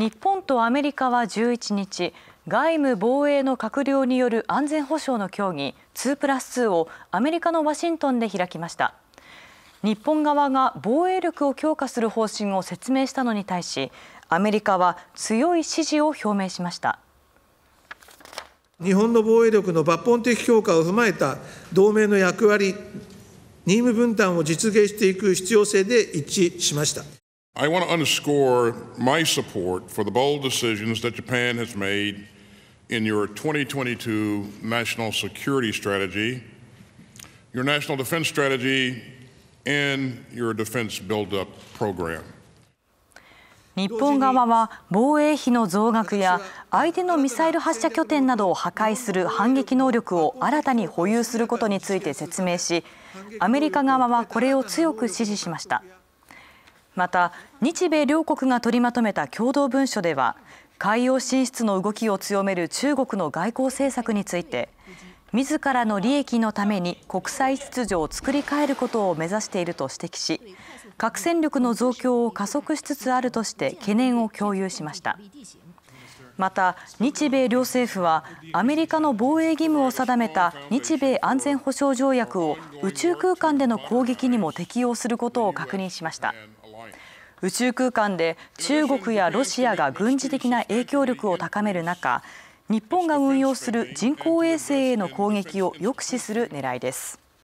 日本とアメリカは11日外務・防衛の閣僚による安全保障の協議2プラス2をアメリカのワシントンで開きました。日本側が防衛力を強化する方針を説明したのに対しアメリカは強い支持を表明しました。日本の防衛力の抜本的強化を踏まえた同盟の役割任務分担を実現していく必要性で一致しました。I want to underscore my support for the bold decisions that Japan has made in your 2022 national security strategy, your national defense strategy, and your defense build-up program. 日本側は防衛費の増額や相手のミサイル発射拠点などを破壊する反撃能力を新たに保有することについて説明しアメリカ側はこれを強く支持しました。また日米両国が取りまとめた共同文書では海洋進出の動きを強める中国の外交政策について自らの利益のために国際秩序を作り変えることを目指していると指摘し核戦力の増強を加速しつつあるとして懸念を共有しました。また日米両政府はアメリカの防衛義務を定めた日米安全保障条約を宇宙空間での攻撃にも適用することを確認しました宇宙空間で中国やロシアが軍事的な影響力を高める中日本が運用する人工衛星への攻撃を抑止する狙いです。